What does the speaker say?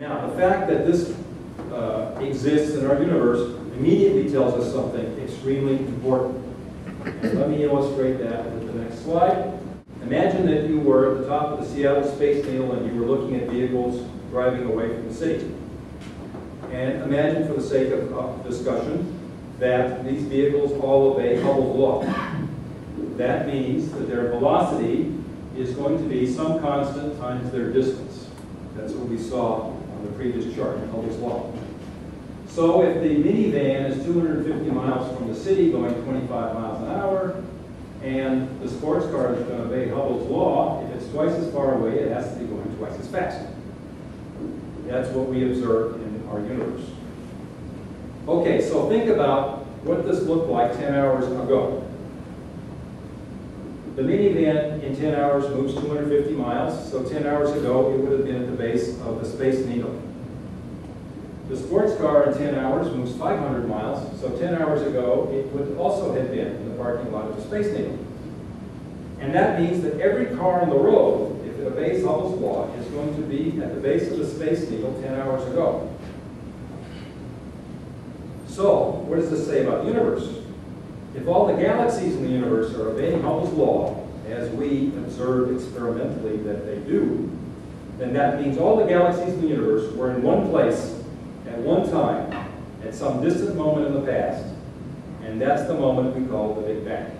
Now, the fact that this uh, exists in our universe immediately tells us something extremely important. And let me illustrate that with the next slide. Imagine that you were at the top of the Seattle Space Needle and you were looking at vehicles driving away from the city. And imagine, for the sake of of discussion, that these vehicles all obey Hubble's law. That means that their velocity is going to be some constant times their distance. That's what we saw on the previous chart, Hubble's law. So if the minivan is 250 miles from the city going 25 miles an hour, and the sports car is going to obey Hubble's law, if it's twice as far away, it has to be going twice as fast. That's what we observe in our universe. Okay, so think about what this looked like 10 hours ago. The minivan in 10 hours moves 250 miles, so 10 hours ago it would have been at the base of the Space Needle. The sports car in 10 hours moves 500 miles, so 10 hours ago it would also have been in the parking lot of the Space Needle. And that means that every car on the road, if it obeys Hubble's law, is going to be at the base of the Space Needle 10 hours ago. So, what does this say about the universe? If all the galaxies in the universe are obeying Hubble's law, as we observe experimentally that they do, then that means all the galaxies in the universe were in one place at one time, at some distant moment in the past, and that's the moment we call the Big Bang.